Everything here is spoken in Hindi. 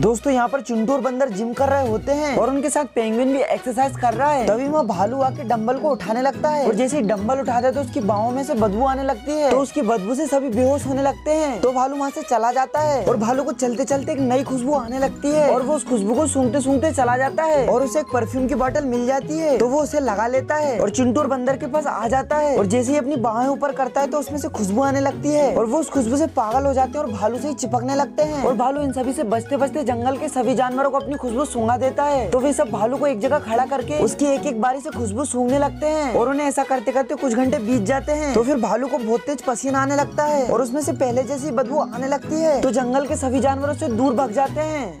दोस्तों, यहाँ पर चिंटू और बंदर जिम कर रहे होते हैं और उनके साथ पेंगुइन भी एक्सरसाइज कर रहा है। तभी वहाँ भालू आके डंबल को उठाने लगता है और जैसे ही डंबल उठाता है तो उसकी बाहों में से बदबू आने लगती है। तो उसकी बदबू से सभी बेहोश होने लगते हैं। तो भालू वहाँ से चला जाता है और भालू को चलते चलते एक नई खुशबू आने लगती है और वो उस खुशबू को सूंघते सूंघते चला जाता है और उसे एक परफ्यूम की बोतल मिल जाती है। तो वो उसे लगा लेता है और चिंटू और बंदर के पास आ जाता है और जैसे ही अपनी बाहें ऊपर करता है तो उसमें से खुशबू आने लगती है और वो उस खुशबू से पागल हो जाते हैं और भालू से ही चिपकने लगते हैं। और भालू इन सभी से बचते बचते जंगल के सभी जानवरों को अपनी खुशबू सूंघा देता है। तो वे सब भालू को एक जगह खड़ा करके उसकी एक एक बारी से खुशबू सूंघने लगते हैं और उन्हें ऐसा करते करते कुछ घंटे बीत जाते हैं। तो फिर भालू को बहुत तेज पसीना आने लगता है और उसमें से पहले जैसी बदबू आने लगती है। तो जंगल के सभी जानवरों से दूर भग जाते हैं।